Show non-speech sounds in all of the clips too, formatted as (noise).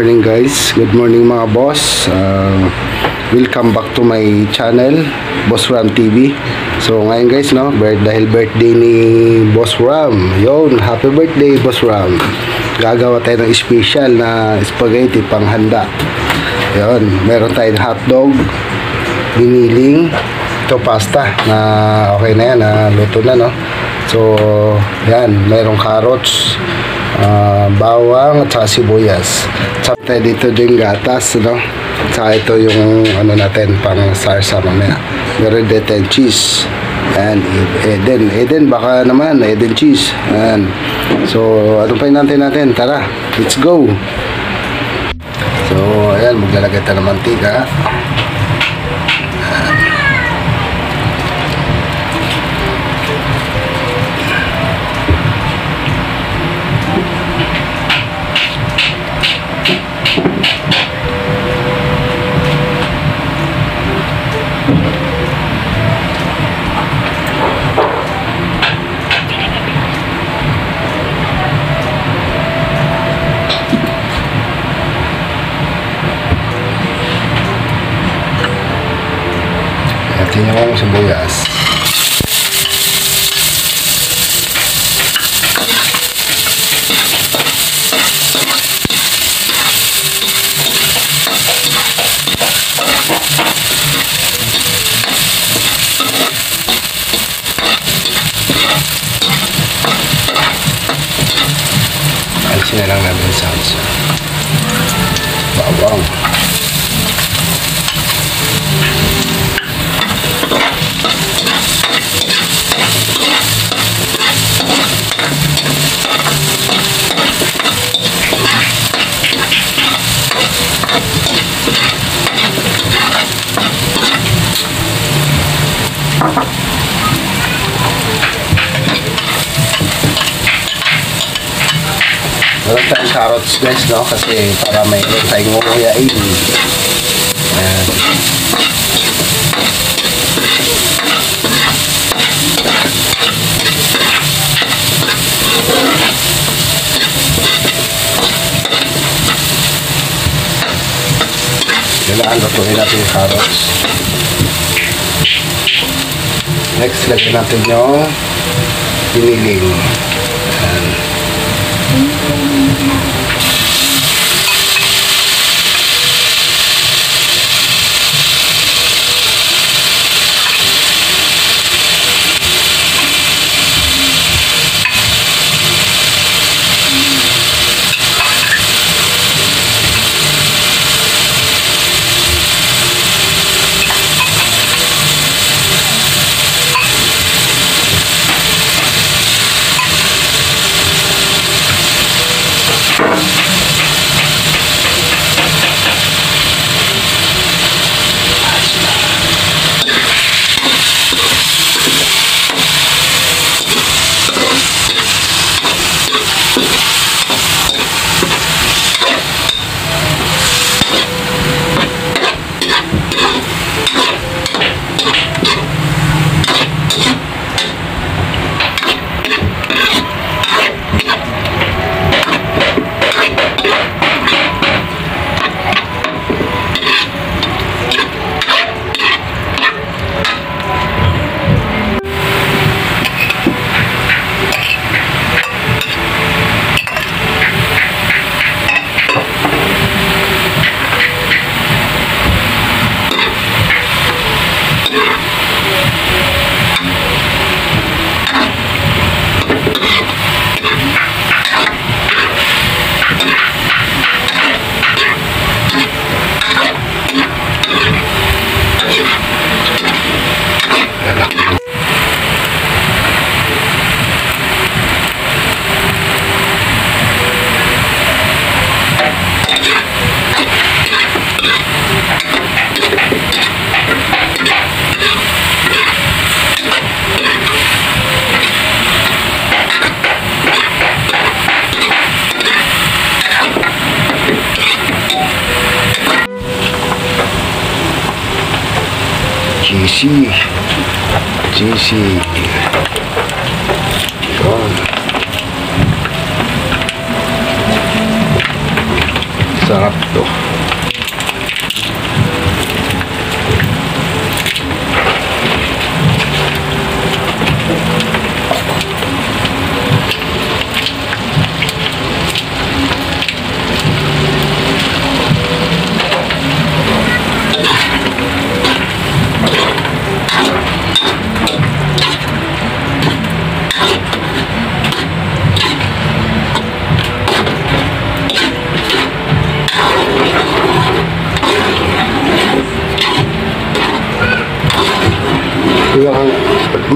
Morning guys, good morning mga boss. Uh, Welcome back to my channel Boss Ram TV So ngayon guys no, dahil birthday ni Boss Ram. Yon, happy birthday Boss Ram. Gagawa tayo ng special na spaghetti panghanda. Yon, meron tayong hotdog Giniling Ito pasta na okay na yan, na luto na no? So yan, merong carrots ah, bawang at saka sibuyas. Tsaka dito yung gatas, no? Tsaka ito yung ano natin, pang sarsa mamaya. Meron dito cheese. And Eden, Eden baka naman, Eden cheese. And so, ano pa natin natin? Tara, let's go! So, ayan, maglalagay tayo ng mantika. At yun yung sibuyas. Alisin na lang natin Meron tayong carrots guys, no? Kasi para may meron tayong nguyain. Ayan. Kailangan lutuin natin yung carrots. Next, lagyan natin yung piniling. Ayan. Cheesy. Cheesy. Yun. Sarap to. Yung,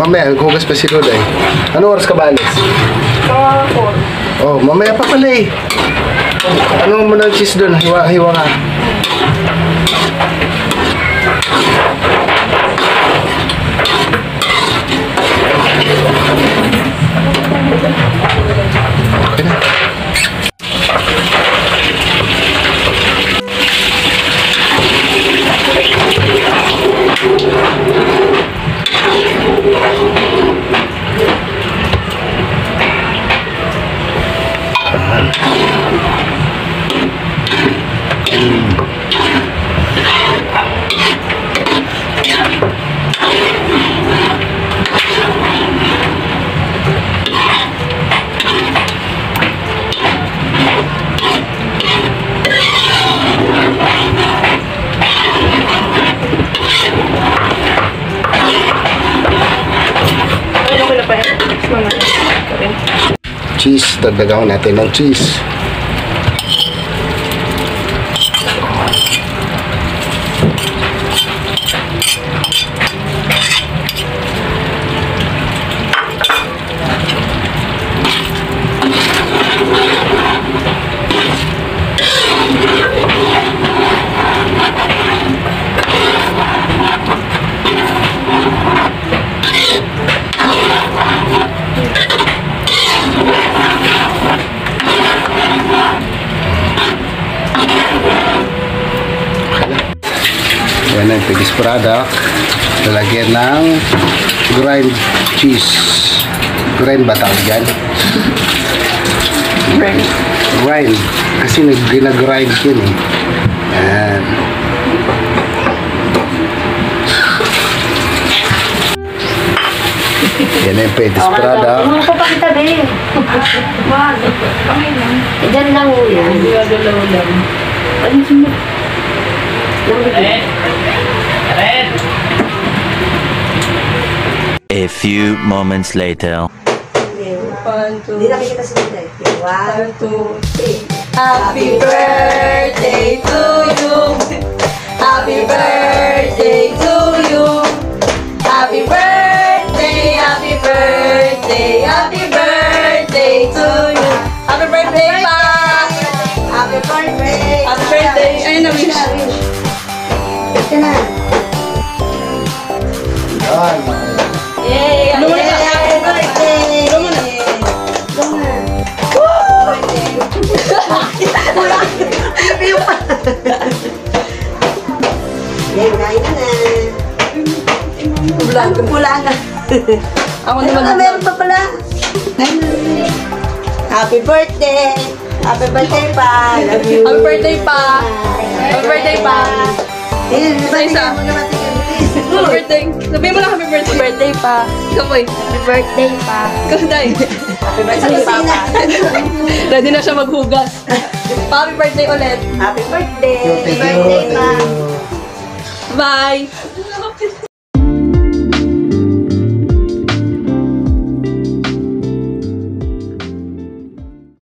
mamaya, hugas pa si Luday. Ano oras ka ba alis? Oh, mamaya pa pala eh. Ano mo ng cheese doon? Hiwa, hiwa ka. Okay na. Cheese, dagdagan natin ng cheese. Yan ang pigis product. Lalagyan ng grind cheese. Grind ba tawag dyan? Burn. Grind. Kasi nag ginagrind yun eh. Yan. Yan ang pigis product. Ano pa pa kita, be? Wag. Eh, dyan lang mo yan. Gagalaw lang. Alisin A few moments later. One, two, Hindi nakikita si Tita. eh. One, two, three. Happy birthday to you. Happy birthday to you. Happy birthday, happy birthday, happy birthday to you. Happy birthday, pa! Happy birthday! Happy birthday. Ayun na, wish. Ito na. Yan. (laughs) Ako Ano naman ka, meron pa pala? Happy birthday! Happy birthday pa! Love you! Happy birthday, pa! Happy birthday, pa! Eh, Isa. (laughs) Happy birthday. Sabihin mo lang happy birthday. Birthday pa. Ikaw boy. Happy birthday pa. Ikaw day. Happy birthday, Papa. (laughs) Ready na siya maghugas. Pa, happy birthday ulit. Happy birthday! Happy birthday, pa! Bye.